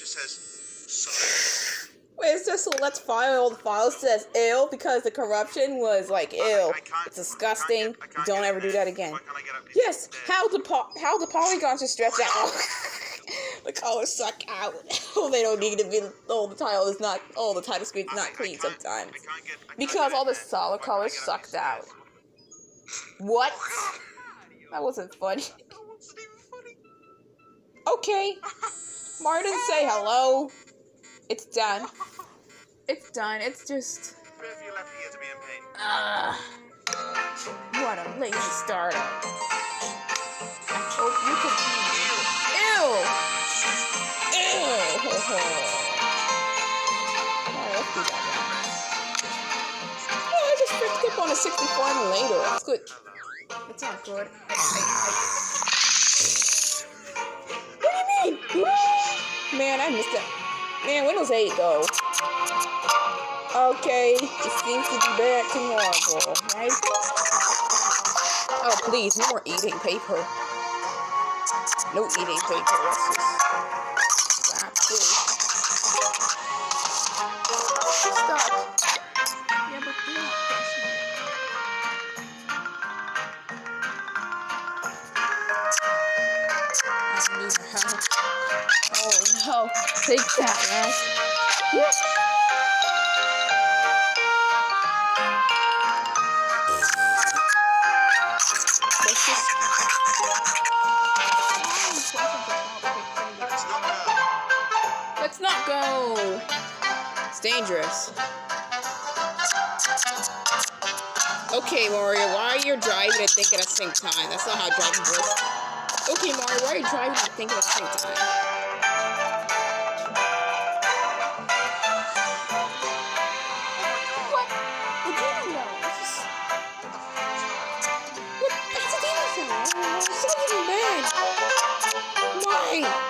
just says, sorry. Wait, it's just let's file all the files says ill because the corruption was like ill. It's disgusting. I can't I can't Don't ever do that again. Why can't I get up? It's Yes, how the po- how the polygons are stretched out. the colors suck out. oh, they don't need to be. Oh, the tile is not. Oh, the title screen's I- not clean sometimes get- because all the solid colors sucked out. What? Oh, that wasn't funny. That wasn't even funny. Okay, Martin, say hello. It's done. It's done. It's just. Prepare for your left ear to be in pain. Ah, what a lazy startup. I hope you can Ew! Ew! Alright, let's do that now. Oh, I just picked up on a 64 and later. That's good. That's not good. I, I, I... Man, I missed it. Man, Windows 8 though. Okay, it seems to be back to normal, right? Oh, please, no more eating paper. No eating paper. Let's just stop. Yeah, but do not Oh no, take that, man. Yes. Let's just. Let's not go. Let's not go. It's dangerous. Okay, Mario, why are you driving and thinking at the same time? That's not how driving works. Okay, Mario, why are you driving and thinking at the same time? What? What? That's a dinosaur.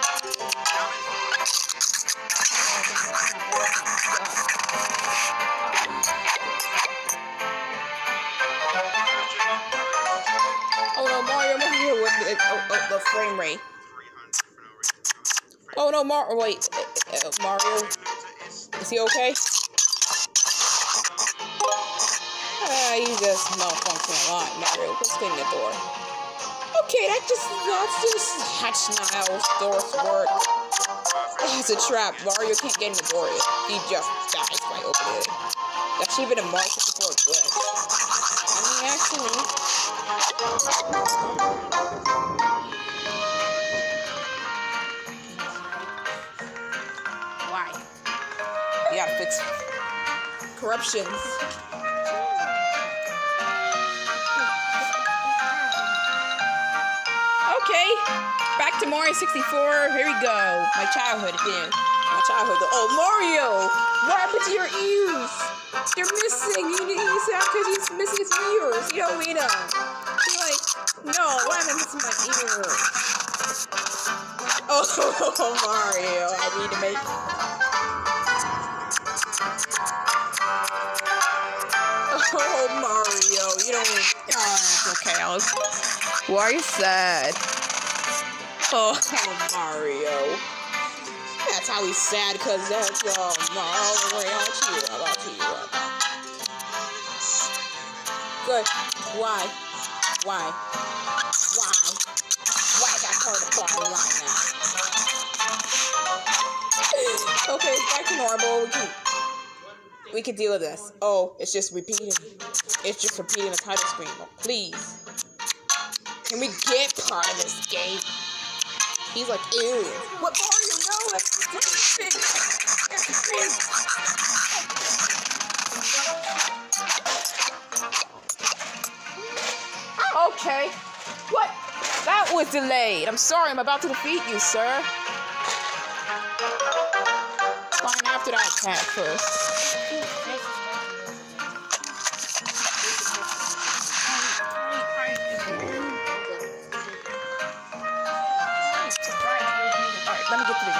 Oh, rate. Oh no, Mar. Wait, uh, uh, Mario, is he okay? Ah, he's just malfunctioning a lot. Mario, let's clean the door. Okay, that just that's just hatch Niles doors work. Oh, it's a trap. Mario can't get in the door. He just dies by opening it. That should have been a Mario 64 glitch. I mean, actually. You gotta fix corruptions. Okay, back to Mario 64. Here we go. My childhood again. My childhood. Oh, Mario! What happened to your ears? They're missing. You need to sound because he's missing his ears. You don't need them. You're like, no, am I missing my ears? Oh, Mario, I need to make. It's okay. I was. Why are you sad? Oh, Mario. That's how he's sad, because that's uh, Mario. I'll cheer up. I'll cheer up. Good. Why? Why? Why? Why got called a flying line now? okay, back to normal. We can we can deal with this. Oh, it's just repeating. It's just repeating the title screen. Oh, please. Can we get part of this game? He's like, ew. What that's stupid. That's stupid. Okay. What? That was delayed. I'm sorry. I'm about to defeat you, sir. That attack first. Let me get to the.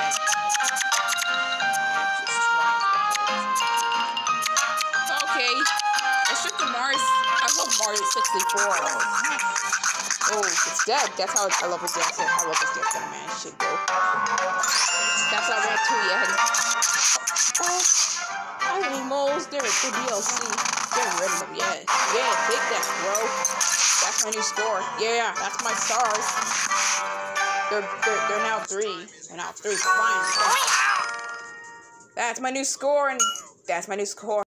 Okay. Mars. I love Mario 64. Oh, it's dead. That's how I love this dance. I love this dance, man. Shit, go. Moles. They're DLC. Getting rid of them, yeah. Yeah, take that, bro. That's my new score. Yeah, that's my stars. They're, they're, they're now three. They're now three. Fine. That's my new score, and that's my new score.